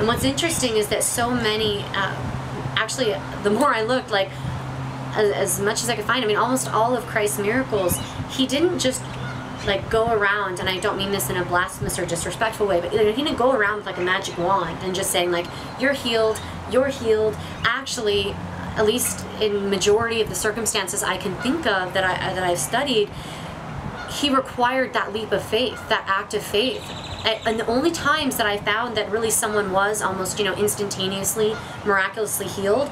And what's interesting is that so many, uh, actually, the more I looked, like as, as much as I could find, I mean, almost all of Christ's miracles, he didn't just like go around and i don't mean this in a blasphemous or disrespectful way but he didn't go around with like a magic wand and just saying like you're healed you're healed. Actually at least in majority of the circumstances i can think of that i that i've studied he required that leap of faith that act of faith and the only times that i found that really someone was almost you know instantaneously miraculously healed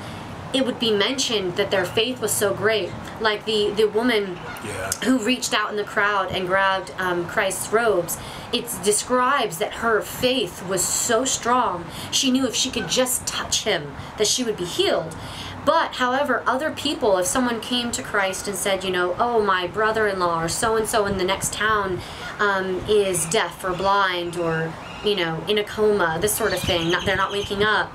it would be mentioned that their faith was so great. Like the, the woman Yeah. who reached out in the crowd and grabbed um, Christ's robes. It describes that her faith was so strong, she knew if she could just touch him, that she would be healed. But, however, other people, if someone came to Christ and said, you know, oh, my brother in law or so and so in the next town um, is deaf or blind or, you know, in a coma, this sort of thing, not, they're not waking up,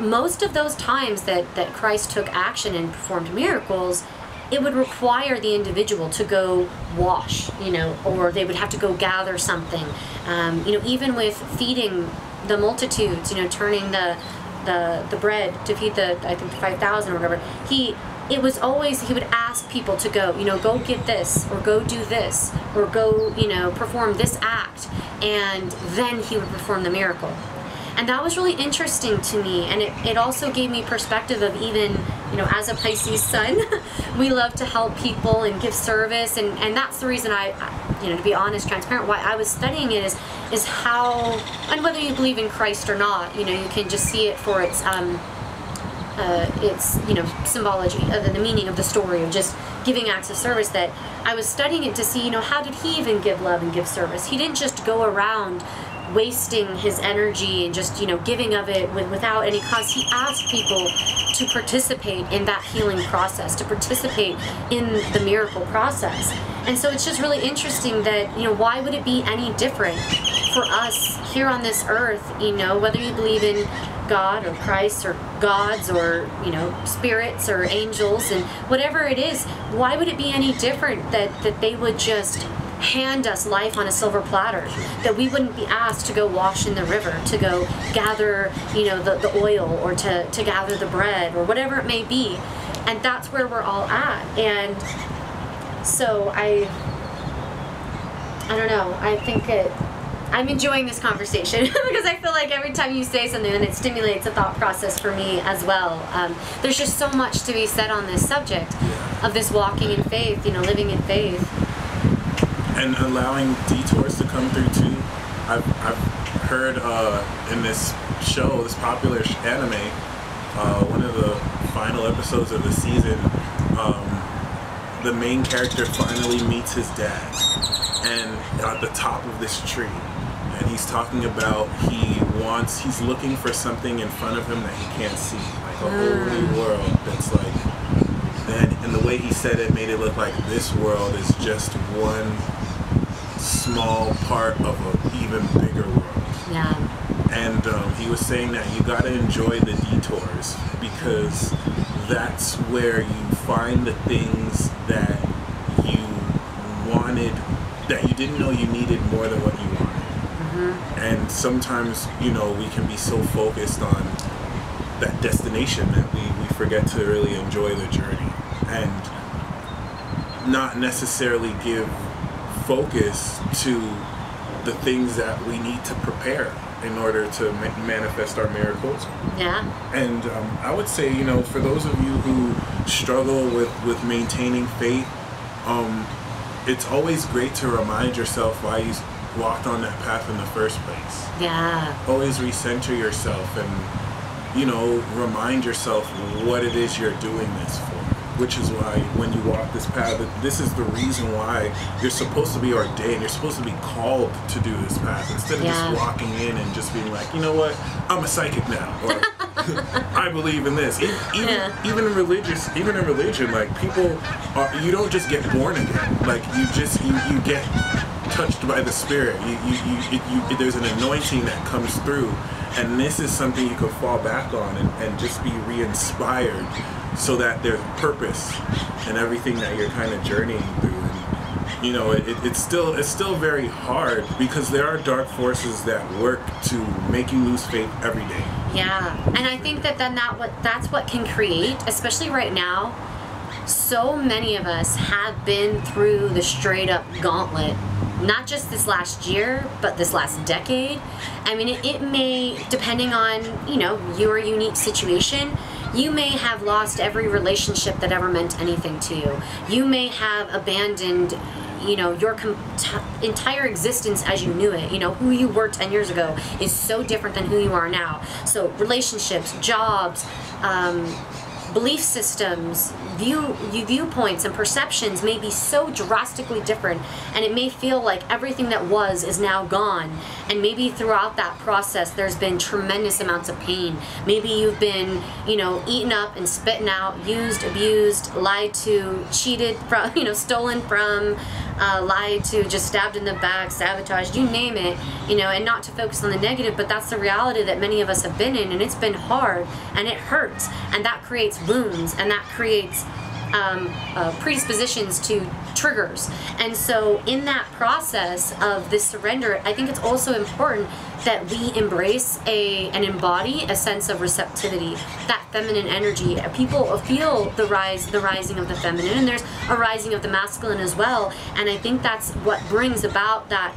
most of those times that, that Christ took action and performed miracles, it would require the individual to go wash, you know, or they would have to go gather something. Um, you know, even with feeding the multitudes, you know, turning the the the bread to feed the I think the five thousand or whatever. He it was always he would ask people to go, you know, go get this or go do this or go, you know, perform this act, and then he would perform the miracle and that was really interesting to me and it, it also gave me perspective of even you know as a pisces sun we love to help people and give service and, and that's the reason I, I you know to be honest transparent why i was studying it is is how and whether you believe in christ or not you know you can just see it for its um uh, its you know symbology of the, the meaning of the story of just giving acts of service that i was studying it to see you know how did he even give love and give service? He didn't just go around wasting his energy and just you know giving of it with, without any cause. He asked people to participate in that healing process to participate in the miracle process and so it's just really interesting that you know why would it be any different for us here on this earth you know whether you believe in god or christ or gods or you know spirits or angels and whatever it is why would it be any different that that they would just hand us life on a silver platter? That we wouldn't be asked to go wash in the river to go gather you know the, the oil or to, to gather the bread or whatever it may be. And that's where we're all at. And so i i don't know. I think it i'm enjoying this conversation because i feel like every time you say something and it stimulates a thought process for me as well. Um, there's just so much to be said on this subject of this walking in faith you know living in faith. And allowing detours to come through too. I've, I've heard uh, in this show, this popular anime, uh, one of the final episodes of the season, um, the main character finally meets his dad, and at the top of this tree, and he's talking about he wants, he's looking for something in front of him that he can't see, like a whole new world that's like and, and the way he said it made it look like this world is just one small part of an even bigger world. yeah. And um, he was saying that you got to enjoy the detours because that's where you find the things that you wanted, that you didn't know you needed more than what you wanted. Mm-hmm. And sometimes, you know, we can be so focused on that destination that we, we forget to really enjoy the journey. And not necessarily give focus to the things that we need to prepare in order to ma- manifest our miracles. yeah. And um, I would say, you know, for those of you who struggle with, with maintaining faith, um, it's always great to remind yourself why you walked on that path in the first place. Yeah. Always recenter yourself and you know remind yourself what it is you're doing this for which is why when you walk this path this is the reason why you're supposed to be ordained. You're supposed to be called to do this path. Instead of Yeah. just walking in and just being like you know what? I'm a psychic now or i believe in this. E- even Yeah. even in religious even in religion like people are you don't just get born again. Like you just you, you get touched by the spirit. You you, you, it, you there's an anointing that comes through. And this is something you can fall back on and, and just be re-inspired so that there's purpose in everything that you're kind of journeying through and you know, it, it's still it's still very hard because there are dark forces that work to make you lose faith every day. Yeah, and I think that then that what that's what can create, especially right now. So many of us have been through the straight up gauntlet, not just this last year, but this last decade. I mean, it, it may, depending on you know your unique situation, you may have lost every relationship that ever meant anything to you. You may have abandoned you know your entire existence as you knew it you know who you were 10 years ago is so different than who you are now so relationships jobs um, belief systems, view viewpoints, and perceptions may be so drastically different, and it may feel like everything that was is now gone. And maybe throughout that process, there's been tremendous amounts of pain. Maybe you've been, you know, eaten up and spitting out, used, abused, lied to, cheated from, you know, stolen from, uh, lied to, just stabbed in the back, sabotaged, you name it, you know, and not to focus on the negative, but that's the reality that many of us have been in, and it's been hard and it hurts, and that creates wounds and that creates um, uh, predispositions to triggers. And so, in that process of this surrender, I think it's also important that we embrace a and embody a sense of receptivity, that feminine energy. People feel the rise, the rising of the feminine, and there's a rising of the masculine as well. And I think that's what brings about that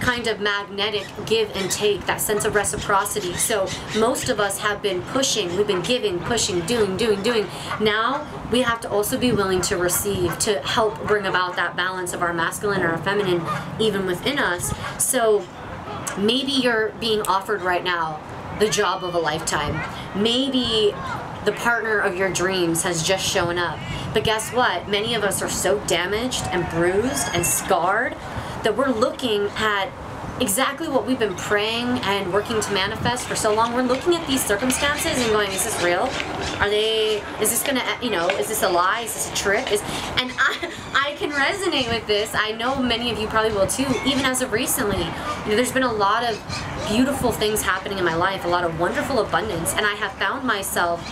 kind of magnetic give and take, that sense of reciprocity. So most of us have been pushing, we've been giving, pushing, doing, doing, doing. Now we have to also be willing to receive to help bring about that balance of our masculine or our feminine even within us. So maybe you're being offered right now the job of a lifetime. Maybe the partner of your dreams has just shown up. But guess what? Many of us are so damaged and bruised and scarred that we're looking at exactly what we've been praying and working to manifest for so long. We're looking at these circumstances and going, is this real? Are they, is this gonna, you know, is this a lie? Is this a trick? Is, and I, I can resonate with this. I know many of you probably will too, even as of recently. You know, there's been a lot of beautiful things happening in my life, a lot of wonderful abundance, and I have found myself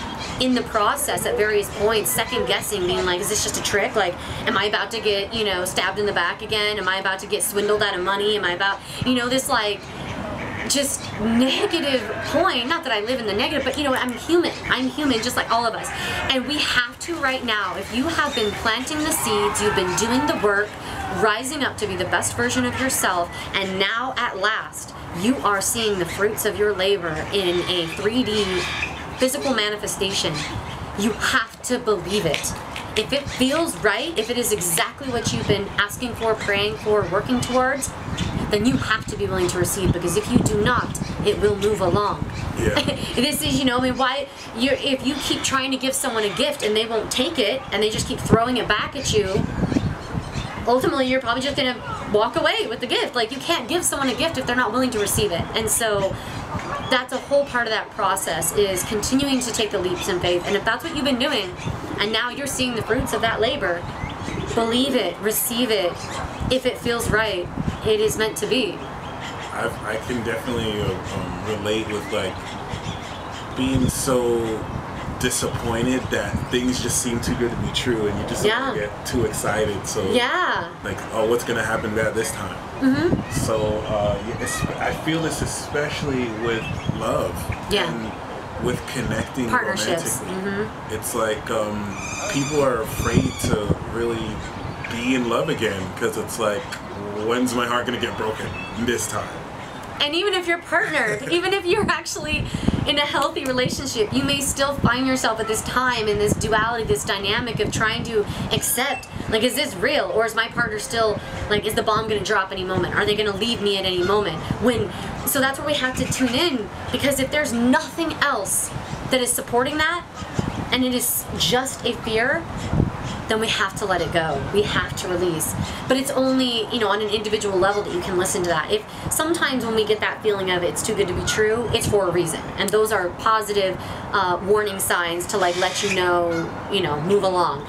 in the process at various points second guessing being like is this just a trick like am i about to get you know stabbed in the back again am i about to get swindled out of money am i about you know this like just negative point not that i live in the negative but you know i'm human. I'm human just like all of us. And we have to right now if you have been planting the seeds you've been doing the work rising up to be the best version of yourself and now at last you are seeing the fruits of your labor in a 3d physical manifestation, you have to believe it. If it feels right, if it is exactly what you've been asking for, praying for, working towards, then you have to be willing to receive because if you do not, it will move along. Yeah. this is, you know, I mean, why you if you keep trying to give someone a gift and they won't take it and they just keep throwing it back at you, ultimately you're probably just gonna walk away with the gift. Like you can't give someone a gift if they're not willing to receive it. And so that's a whole part of that process is continuing to take the leaps in faith. And if that's what you've been doing, and now you're seeing the fruits of that labor, believe it, receive it. If it feels right, it is meant to be. I've, i can definitely uh, um, relate with like being so disappointed that things just seem too good to be true and you just yeah. get too excited so yeah like oh what's gonna happen that this time mm-hmm. so uh, i feel this especially with love yeah and with connecting partnerships mm-hmm. it's like um, people are afraid to really be in love again because it's like when's my heart gonna get broken this time and even if you're partnered, even if you're actually in a healthy relationship, you may still find yourself at this time in this duality, this dynamic of trying to accept, like, is this real? Or is my partner still, like, is the bomb gonna drop any moment? Are they gonna leave me at any moment? When, so that's where we have to tune in because if there's nothing else that is supporting that, and it is just a fear, then we have to let it go. We have to release. But it's only, you know, on an individual level that you can listen to that. If sometimes when we get that feeling of it's too good to be true, it's for a reason. And those are positive uh, warning signs to like let you know, you know, move along.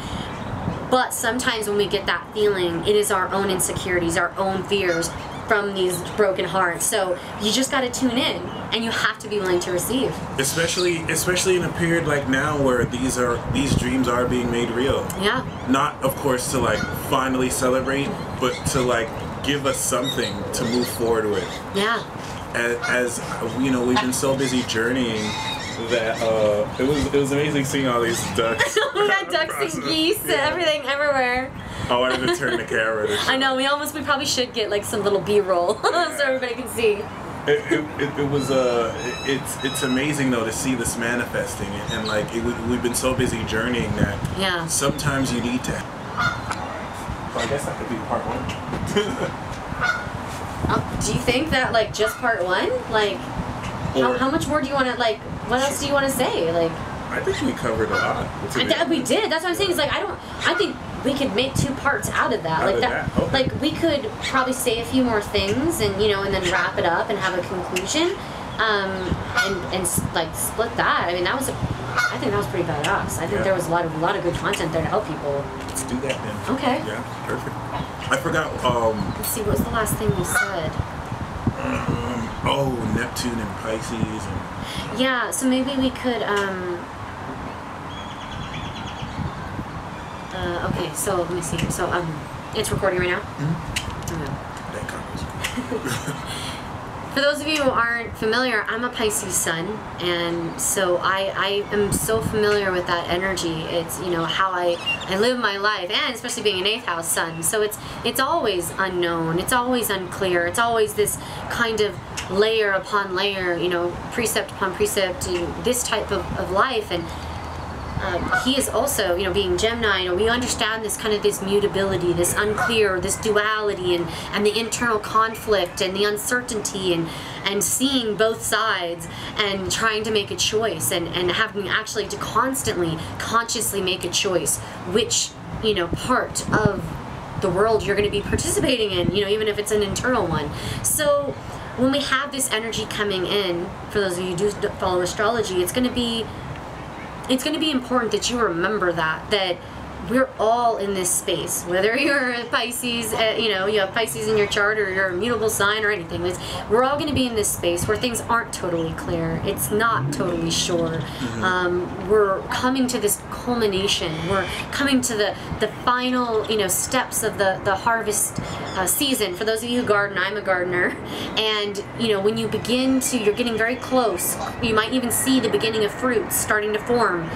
But sometimes when we get that feeling, it is our own insecurities, our own fears from these broken hearts. So you just got to tune in and you have to be willing to receive. especially especially in a period like now where these are these dreams are being made real Yeah. not of course to like finally celebrate but to like give us something to move forward with Yeah. as, as you know we've been so busy journeying that uh it was it was amazing seeing all these ducks we got ducks and geese and everything everywhere. Oh I wanted to turn the camera. I know. We almost. We probably should get like some little B-roll so everybody can see. It, it, it, was uh it- it's it's amazing though to see this manifesting and like it, we- we've been so busy journeying that Yeah. sometimes you need to so i guess that could be part one Uh, do you think that like just part one? Like, how, Or- how much more do you want to like? What else do you want to say? Like, i think we covered a lot I, that we did. That's what I'm saying. Is like I don't. I think we could make two parts out of that. Out like of that. that, okay. Like we could probably say a few more things and you know and then wrap it up and have a conclusion. Um, and and like split that. I mean that was a. I think that was pretty badass. I think Yeah. there was a lot of a lot of good content there to help people. let's do that then Okay. yeah perfect i forgot um Let's see. What was the last thing we said? um, oh neptune and pisces and Yeah, so maybe we could, um. Uh, okay, so let me see. So, um, it's recording right now? Okay. that comes For those of you who aren't familiar, I'm a Pisces sun, and so I, I am so familiar with that energy. It's you know how I, I live my life, and especially being an eighth house sun. So it's it's always unknown. It's always unclear. It's always this kind of layer upon layer, you know, precept upon precept, you know, this type of, of life, and um, he is also, you know, being Gemini, you know, we understand this kind of this mutability, this unclear, this duality, and and the internal conflict and the uncertainty, and and seeing both sides and trying to make a choice, and and having actually to constantly, consciously make a choice, which you know part of the world you're going to be participating in, you know, even if it's an internal one. So when we have this energy coming in, for those of you who do follow astrology, it's going to be it's going to be important that you remember that that we're all in this space whether you're a pisces uh, you know you have pisces in your chart or you're a mutable sign or anything we're all going to be in this space where things aren't totally clear. It's not totally sure. Um, we're coming to this culmination. We're coming to the the final you know steps of the the harvest uh, season. For those of you who garden i'm a gardener. And you know when you begin to you're getting very close. You might even see the beginning of fruits starting to form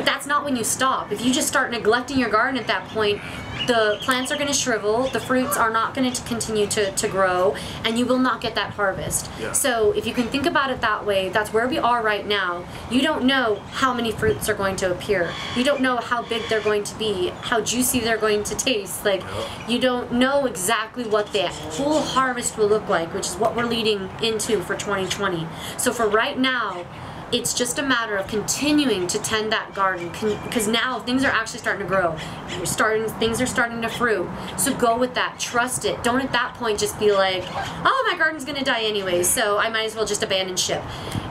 but that's not when you stop. If you just start neglecting your garden at that point, the plants are going to shrivel, the fruits are not going to continue to, to grow, and you will not get that harvest. Yeah. So if you can think about it that way, that's where we are right now. You don't know how many fruits are going to appear. You don't know how big they're going to be, how juicy they're going to taste. Like, you don't know exactly what the full harvest will look like, which is what we're leading into for 2020. So for right now, it's just a matter of continuing to tend that garden because now things are actually starting to grow. You're starting things are starting to fruit. So go with that. Trust it. Don't at that point just be like oh my garden's going to die anyway so i might as well just abandon ship.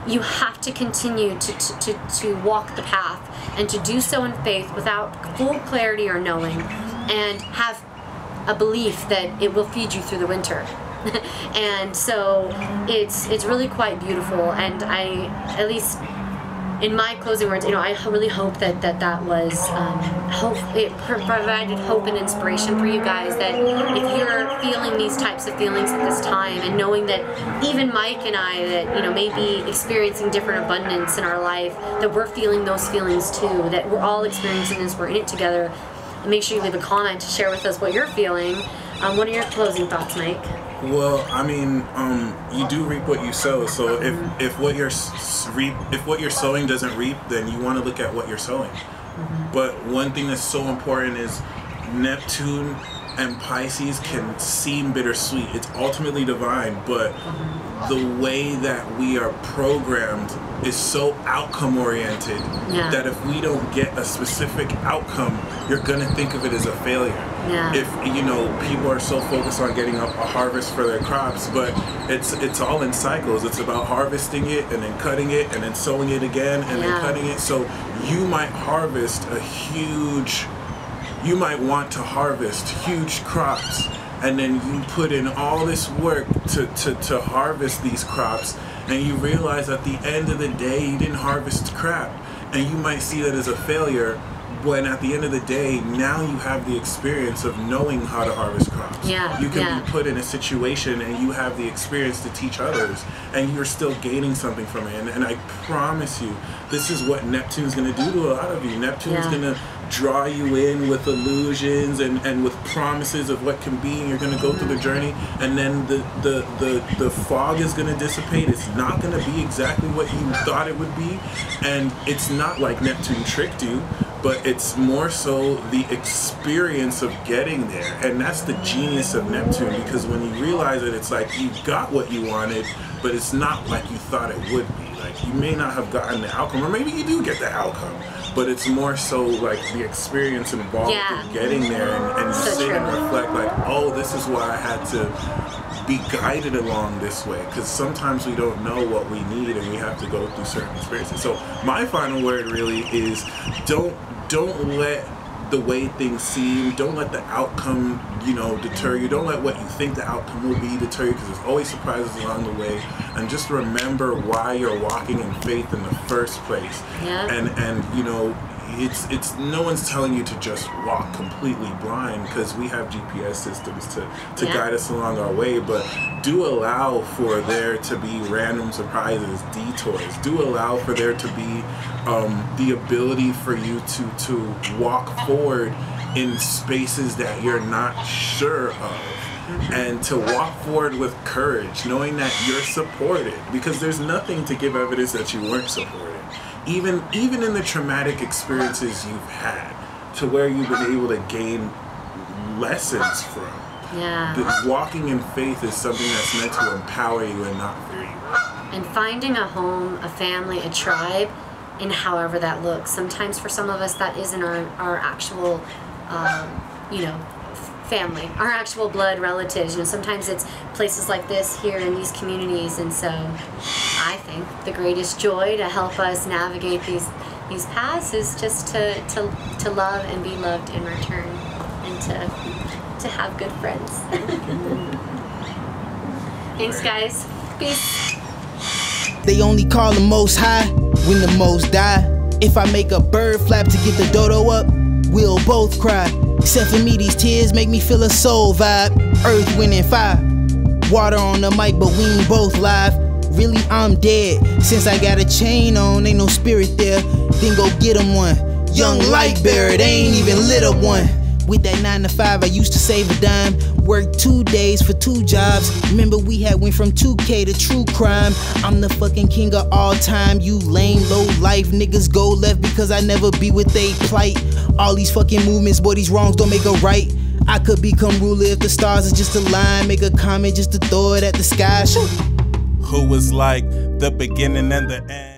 You have to continue to, to, to, to walk the path and to do so in faith without full clarity or knowing and have a belief that it will feed you through the winter. and so it's it's really quite beautiful and I at least in my closing words, you know, I really hope that that, that was um, hope it provided hope and inspiration for you guys. That if you're feeling these types of feelings at this time, and knowing that even Mike and I, that you know, may be experiencing different abundance in our life, that we're feeling those feelings too. That we're all experiencing this. We're in it together. And make sure you leave a comment to share with us what you're feeling. Um, what are your closing thoughts, Mike? Well, I mean, um, you do reap what you sow. So if if what you're reap if what you're sowing doesn't reap, then you want to look at what you're sowing. But one thing that's so important is Neptune and Pisces can seem bittersweet. It's ultimately divine, but the way that we are programmed is so outcome oriented Yeah. that if we don't get a specific outcome, you're gonna think of it as a failure. Yeah. If you know people are so focused on getting a, a harvest for their crops, but it's it's all in cycles. It's about harvesting it and then cutting it and then sowing it again and Yeah. then cutting it. So you might harvest a huge you might want to harvest huge crops and then you put in all this work to, to, to harvest these crops and you realize at the end of the day you didn't harvest crap, and you might see that as a failure when at the end of the day, now you have the experience of knowing how to harvest crops. Yeah, you can yeah. be put in a situation and you have the experience to teach others, and you're still gaining something from it. And, and I promise you, this is what Neptune's going to do to a lot of you. Neptune's Yeah. going to draw you in with illusions and, and with promises of what can be and you're going to go through the journey and then the, the, the, the fog is going to dissipate. It's not going to be exactly what you thought it would be and it's not like neptune tricked you but it's more so the experience of getting there and that's the genius of neptune because when you realize it it's like you got what you wanted but it's not like you thought it would be. Like you may not have gotten the outcome or maybe you do get the outcome but it's more so like the experience involved Yeah. in getting there and, and So sit true. and reflect like oh this is why i had to be guided along this way because sometimes we don't know what we need and we have to go through certain experiences so my final word really is don't don't let the way things seem. Don't let the outcome you know deter you. Don't let what you think the outcome will be deter you because there's always surprises along the way. And just remember why you're walking in faith in the first place. Yeah. and and you know it's it's no one's telling you to just walk completely blind because we have GPS systems to to Yeah. guide us along our way but do allow for there to be random surprises detours do allow for there to be um, the ability for you to to walk forward in spaces that you're not sure of and to walk forward with courage, knowing that you're supported, because there's nothing to give evidence that you weren't supported. Even even in the traumatic experiences you've had, to where you've been able to gain lessons from. Yeah. The, walking in faith is something that's meant to empower you and not fear you. and finding a home, a family, a tribe, in however that looks. Sometimes for some of us, that isn't our, our actual, um, you know, family, our actual blood relatives. You know, sometimes it's places like this here in these communities, and so I think the greatest joy to help us navigate these these paths is just to to, to love and be loved in return, and to to have good friends. Thanks, guys. Peace. They only call the most high when the most die. If I make a bird flap to get the dodo up, we'll both cry. Except for me, these tears make me feel a soul vibe. Earth, wind, and fire. Water on the mic, but we ain't both live. Really, I'm dead. Since I got a chain on, ain't no spirit there. Then go get 'em one. Young light bearer, they ain't even lit up one. With that 9 to 5, I used to save a dime. Worked two days for two jobs. Remember, we had went from 2K to true crime. I'm the fucking king of all time. You lame, low life niggas go left because I never be with they plight. All these fucking movements, boy, these wrongs don't make a right. I could become ruler if the stars are just a line. Make a comment just to throw it at the sky. Shoot. Who was like the beginning and the end.